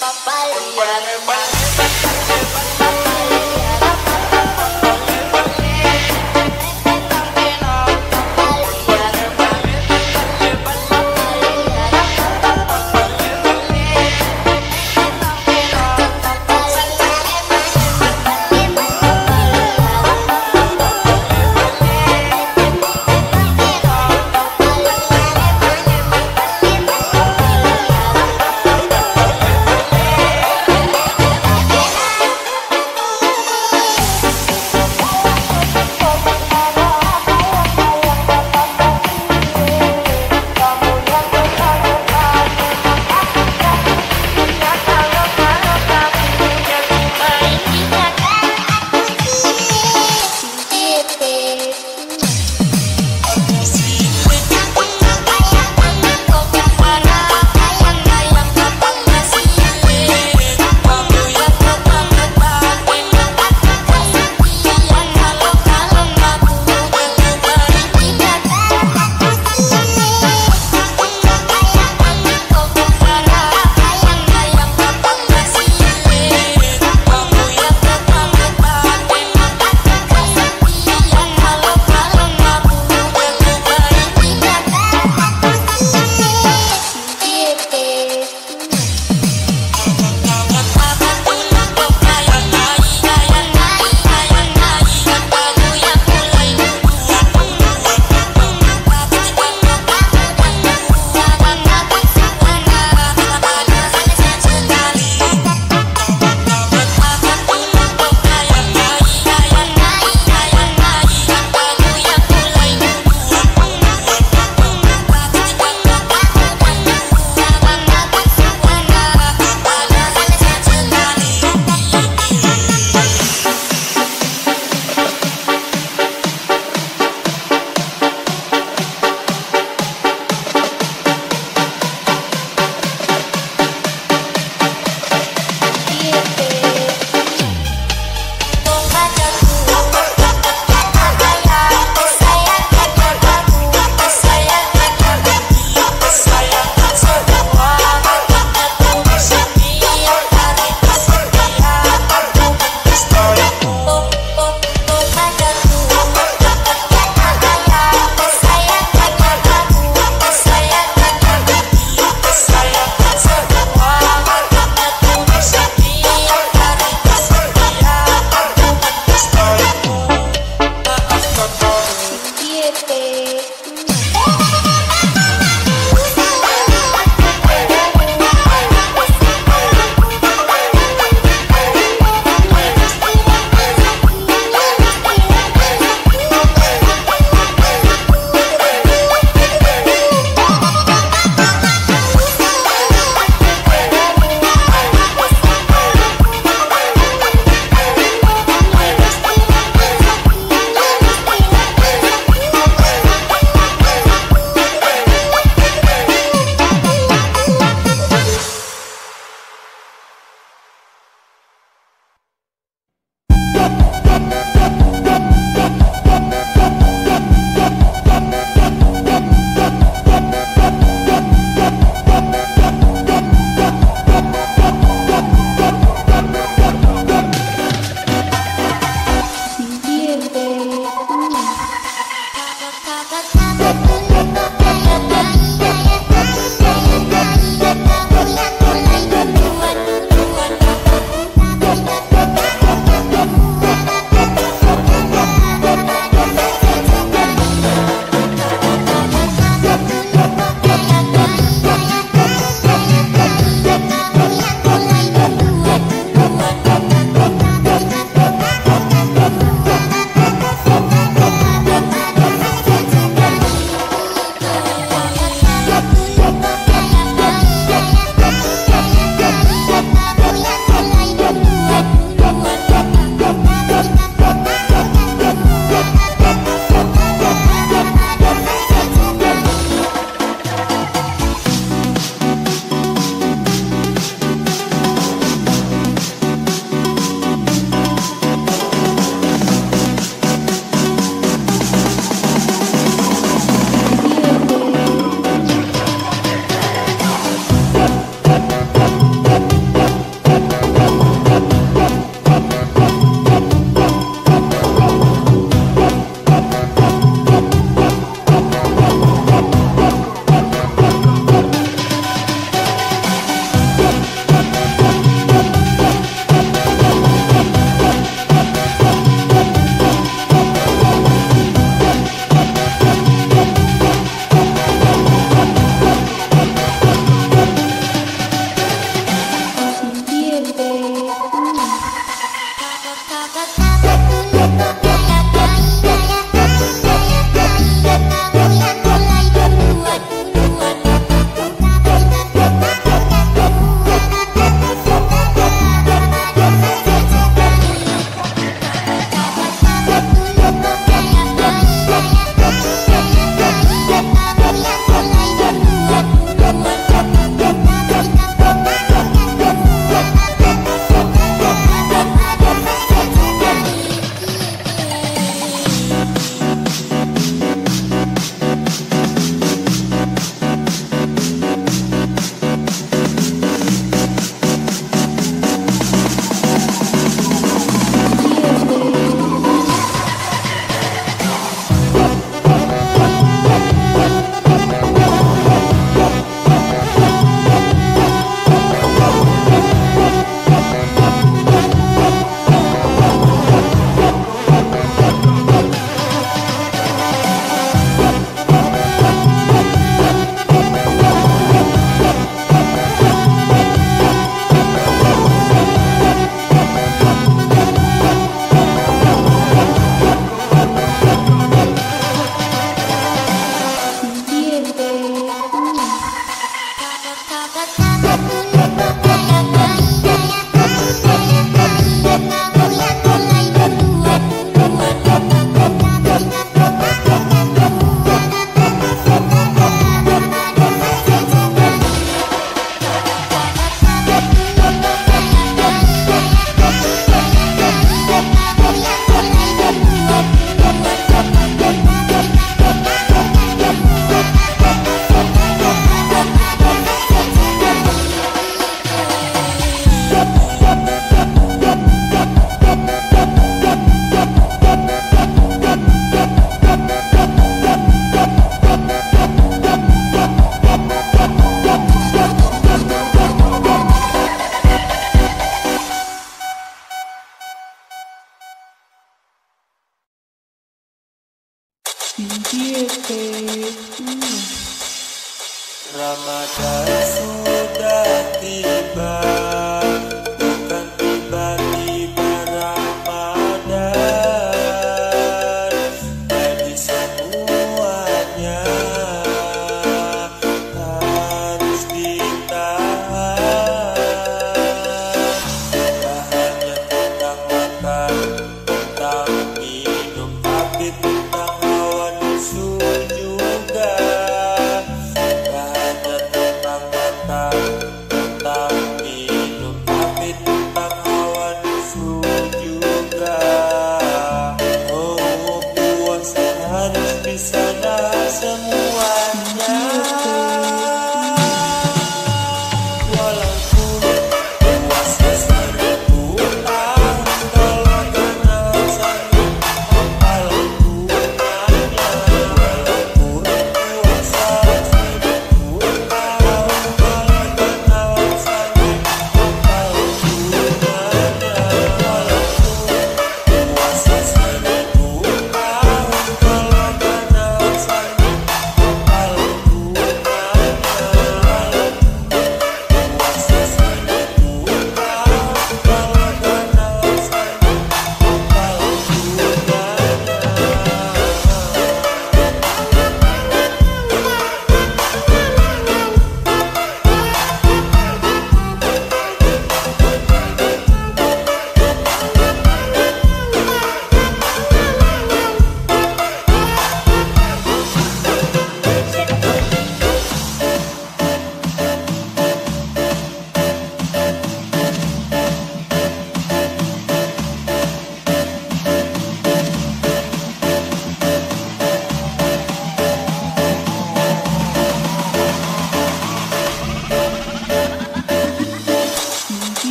papaya.